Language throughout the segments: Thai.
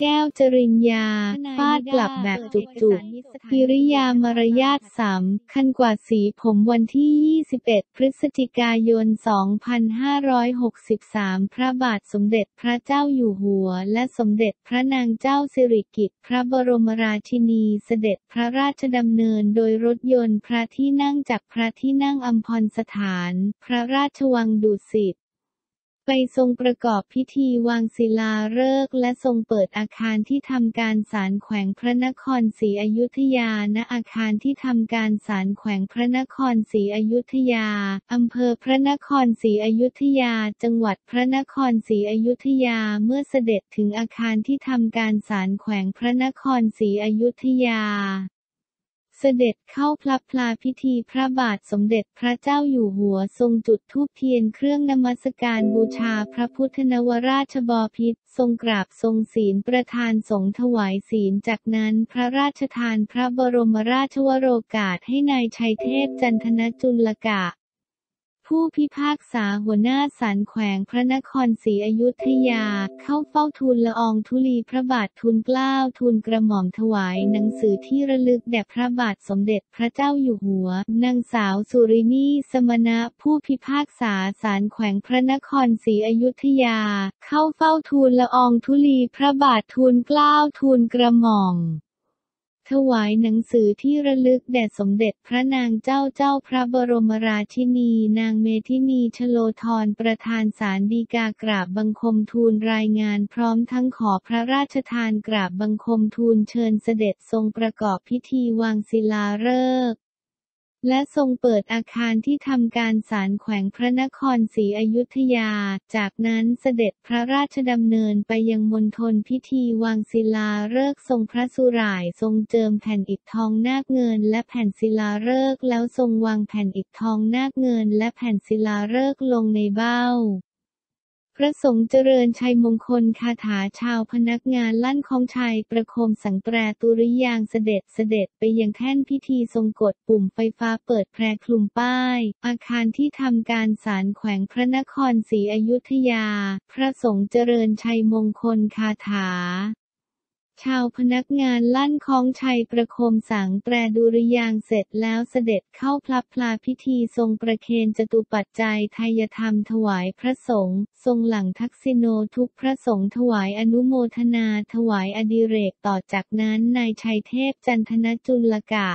แก้วจริญญาฟาดกลับแบบจุกๆกิริยามารยาทสามคันกว่าสีผมวันที่ 21 พฤศจิกายน 2563 พระบาทสมเด็จพระเจ้าอยู่หัว และสมเด็จพระนางเจ้าสิริกิติ์พระบรมราชินีเสด็จพระราชดำเนินโดยรถยนต์พระที่นั่งจากพระที่นั่งอัมพรสถาน พระราชวังดุสิต ไปทรงประกอบพิธีวางศิลาฤกษ์และทรงเปิดอาคารที่ทำการศาลแขวงพระนครศรีอยุธยา ณ อาคารที่ทำการศาลแขวงพระนครศรีอยุธยา อำเภอพระนครศรีอยุธยา จังหวัดพระนครศรีอยุธยา เมื่อเสด็จถึงอาคารที่ทำการศาลแขวงพระนครศรีอยุธยา เสด็จเข้าพลับพลาพิธีพระบาทสมเด็จพระเจ้าอยู่หัวทรงจุดธูปเทียนเครื่องนมัสการบูชาพระพุทธนวราชบพิษทรงกราบทรงศีลประธานสงฆ์ถวายศีลจากนั้นพระราชทานพระบรมราชวโรกาสให้นายชัยเทพจันทนจุลกะ ผู้พิพากษาหัวหน้าศาลแขวงพระนครศรีอยุธยา เข้าเฝ้าทูลละอองธุลีพระบาททูลเกล้าทูลกระหม่อมถวายหนังสือที่ระลึกแด่พระบาทสมเด็จพระเจ้าอยู่หัวนางสาวสุรินีสมณะผู้พิพากษาศาลแขวงพระนครศรีอยุธยา เข้าเฝ้าทูลละอองธุลีพระบาททูลเกล้าทูลกระหม่อม ถวายหนังสือที่ระลึกแด่สมเด็จพระนางเจ้าเจ้าพระบรมราชินี นางเมธินีชโลธรประธานศาลฎีกากราบบังคมทูลรายงานพร้อมทั้งขอพระราชทานกราบบังคมทูลเชิญเสด็จทรงประกอบพิธีวางศิลาฤกษ์ และทรงเปิดอาคารที่ทำการศาลแขวงพระนครศรีอยุธยา จากนั้นเสด็จพระราชดำเนินไปยังมณฑลพิธีวางศิลาฤกษ์ทรงพระสุร่ายทรงเจิมแผ่นอิฐทองนาคเงิน และแผ่นศิลาฤกษ์แล้วทรงวางแผ่นอิฐทองนาคเงิน และแผ่นศิลาฤกษ์ลงในเบ้า พระสงฆ์เจริญชัยมงคลคาถาชาวพนักงานลั่นของชัยประโคมสังแปรตุริยางเสด็จเสด็จไปยังแท่นพิธีทรงกดปุ่มไฟฟ้าเปิดแพรคลุมป้าย อาคารที่ทำการศาลแขวงพระนครศรีอยุธยา พระสงฆ์เจริญชัยมงคลคาถา ชาวพนักงานลั่นคล้องชัยประโคมสังแตรดุริยางเสร็จแล้วเสด็จเข้าพลับพลาพิธีทรงประเคนจตุปัจจัยทายธรรมถวายพระสงฆ์ทรงหลังทักษิโนทุกพระสงฆ์ถวายอนุโมทนาถวายอดิเรกต่อจากนั้นนายชัยเทพจันทนจุลกะ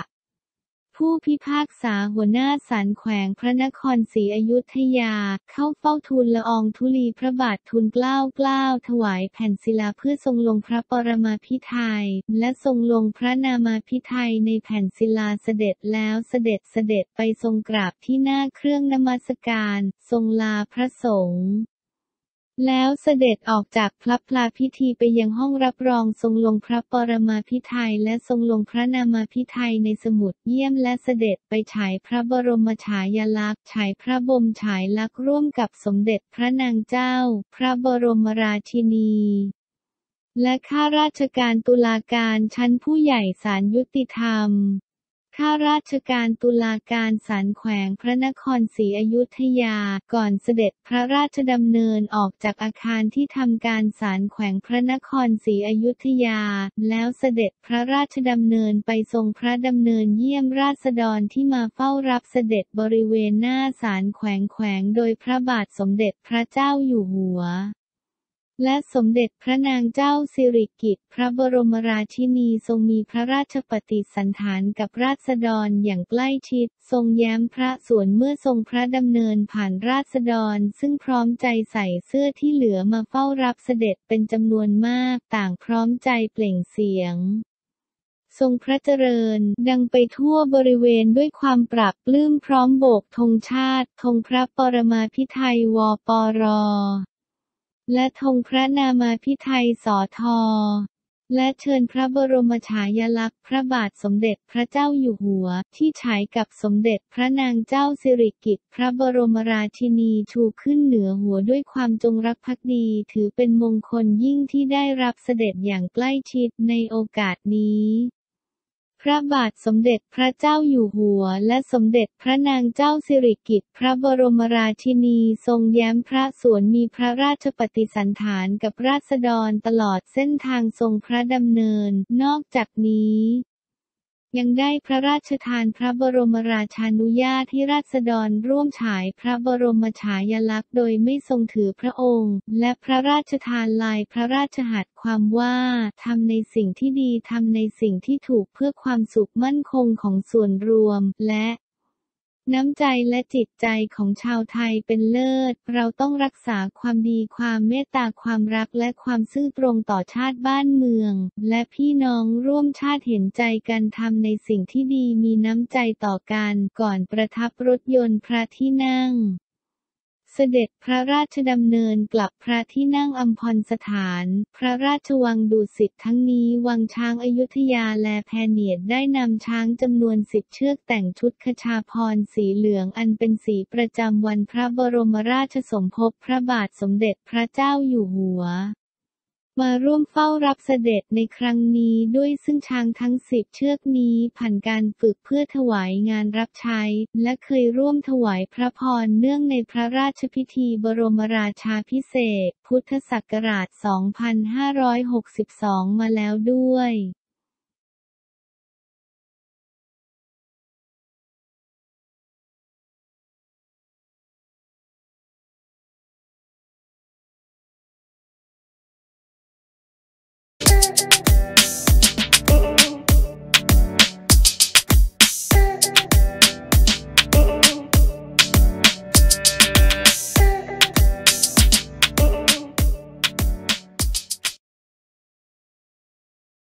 ผู้พิพากษาหัวหน้าศาลแขวงพระนครศรีอยุธยา เข้าเฝ้าทูลละอองธุลีพระบาททูลเกล้าเกล้าถวายแผ่นศิลาเพื่อทรงลงพระปรมาภิไธยและทรงลงพระนามาภิไธยในแผ่นศิลาเสด็จแล้วเสด็จเสด็จไปทรงกราบที่หน้าเครื่องนมัสการ ทรงลาพระสงฆ์ แล้วเสด็จออกจากพระพลาพิธีไปยังห้องรับรองทรงลงพระปรมาภิไธยและทรงลงพระนามาภิไธยในสมุดเยี่ยมและเสด็จไปฉายพระบรมฉายาลักษณ์ฉายพระบรมฉายลักษณ์ร่วมกับสมเด็จพระนางเจ้า พระบรมราชินี และข้าราชการตุลาการชั้นผู้ใหญ่ศาลยุติธรรม ข้าราชการตุลาการศาลแขวงพระนครศรีอยุธยา ก่อนเสด็จพระราชดำเนินออกจากอาคารที่ทำการศาลแขวงพระนครศรีอยุธยา แล้วเสด็จพระราชดำเนินไปทรงพระดำเนินเยี่ยมราษฎรที่มาเฝ้ารับเสด็จบริเวณหน้าศาลแขวงแขวงโดยพระบาทสมเด็จพระเจ้าอยู่หัว และสมเด็จพระนางเจ้าสิริกิติ์พระบรมราชินีทรงมีพระราชปฏิสันถานกับราษฎรอย่างใกล้ชิด ทรงแย้มพระสวนเมื่อทรงพระดำเนินผ่านราษฎร ซึ่งพร้อมใจใส่เสื้อที่เหลือมาเฝ้ารับเสด็จเป็นจำนวนมาก ต่างพร้อมใจเปล่งเสียงทรงพระเจริญ ดังไปทั่วบริเวณด้วยความปรับปลื้มพร้อมโบกธงชาติธงพระปรมาภิไธยวปร และธงพระนามาภิไธยสอทอ และเชิญพระบรมฉายาลักษณ์พระบาทสมเด็จพระเจ้าอยู่หัว ที่ฉายกับสมเด็จพระนางเจ้าสิริกิติ์พระบรมราชินีชูขึ้นเหนือหัวด้วยความจงรักภักดีถือเป็นมงคลยิ่งที่ได้รับเสด็จอย่างใกล้ชิดในโอกาสนี้ พระบาทสมเด็จพระเจ้าอยู่หัว และสมเด็จพระนางเจ้าสิริกิติ์พระบรมราชินี ทรงแย้มพระสวนมีพระราชปฏิสันถานกับราษฎรตลอดเส้นทางทรงพระดำเนิน นอกจากนี้ ยังได้พระราชทานพระบรมราชานุญาตให้ราษฎรร่วมฉายพระบรมฉายาลักษณ์โดยไม่ทรงถือพระองค์ และพระราชทานลายพระราชหัตถ์ความว่าทำในสิ่งที่ดีทำในสิ่งที่ถูกเพื่อความสุขมั่นคงของส่วนรวม และ น้ำใจและจิตใจของชาวไทยเป็นเลิศ เราต้องรักษาความดีความเมตตาความรักและความซื่อตรงต่อชาติบ้านเมือง และพี่น้องร่วมชาติเห็นใจกันทำในสิ่งที่ดีมีน้ำใจต่อกัน ก่อนประทับรถยนต์พระที่นั่ง เสด็จพระราชดำเนินกลับพระที่นั่งอัมพรสถาน พระราชวังดุสิตทั้งนี้วังช้างอายุทยาและแพเนียดได้นำช้างจำนวนสิบเชือกแต่งชุดขชาพรสีเหลืองอันเป็นสีประจำวันพระบรมราชสมภพพระบาทสมเด็จพระเจ้าอยู่หัว มาร่วมเฝ้ารับเสด็จในครั้งนี้ด้วยซึ่งช้างทั้งสิบเชือกนี้ผ่านการฝึกเพื่อถวายงานรับใช้ และเคยร่วมถวายพระพรเนื่องในพระราชพิธีบรมราชาพิเศษ พุทธศักราช 2562 มาแล้วด้วย